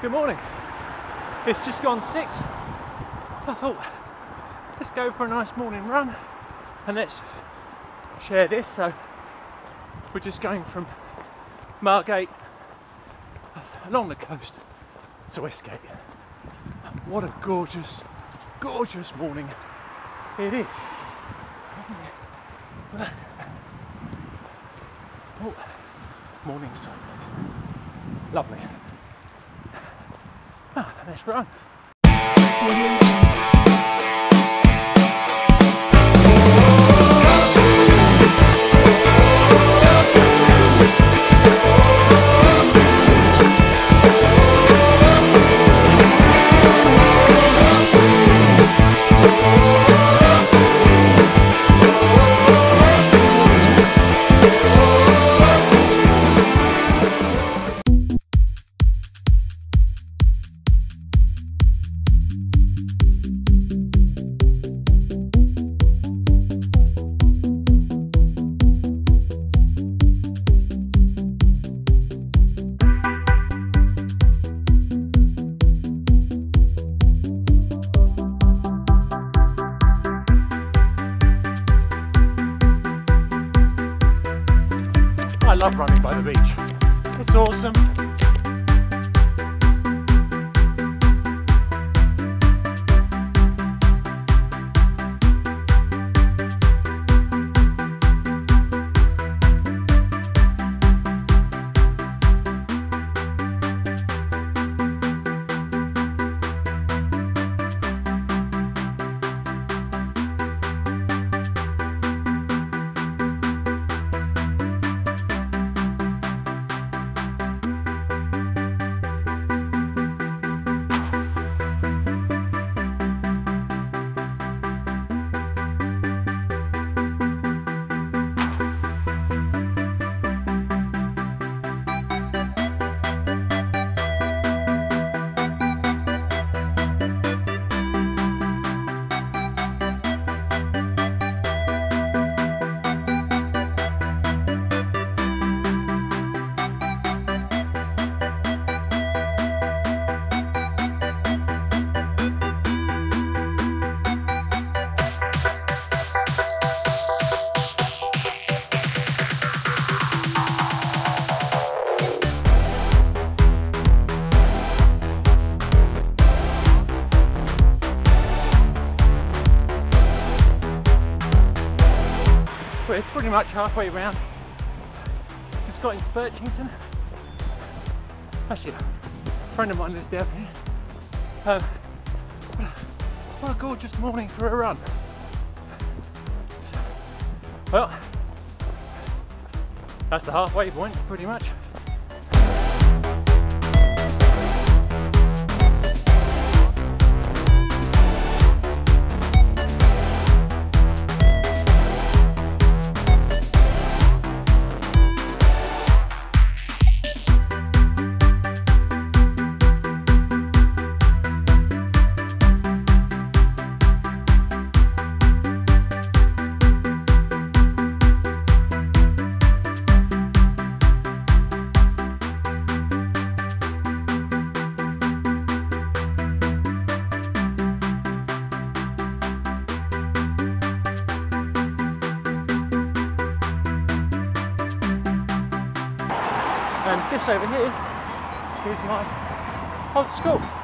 Good morning. It's just gone six. I thought, let's go for a nice morning run and let's share this. So we're just going from Margate along the coast to Westgate. What a gorgeous, gorgeous morning it is. Oh, morning sunrise. Lovely. Ah, let's run. Love running by the beach. It's awesome. We're pretty much halfway around. Just got into Birchington. Actually, a friend of mine lives down here. Um, what, a, gorgeous morning for a run. Well, that's the halfway point, pretty much. And this over here is my old school.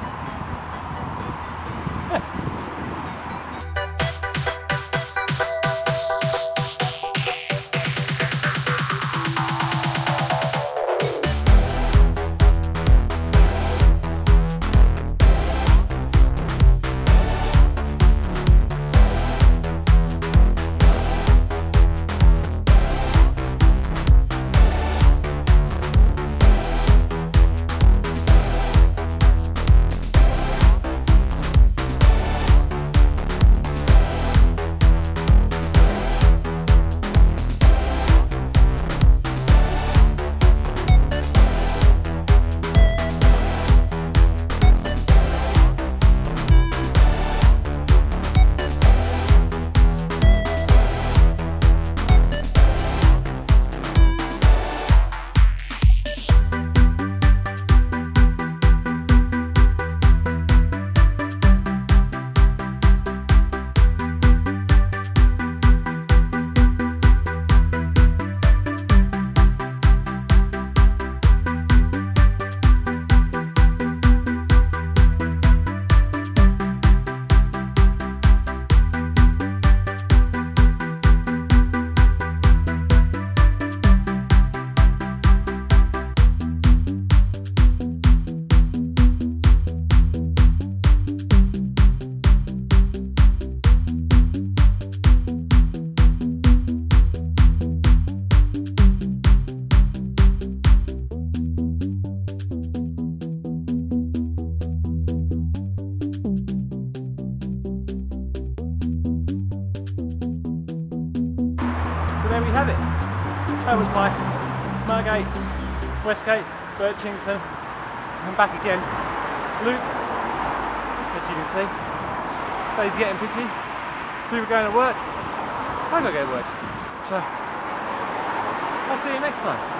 Have it. That was my Margate, Westgate, Birchington, and back again. Luke, as you can see, days getting busy. Were going to work. I got to go to work. So, I'll see you next time.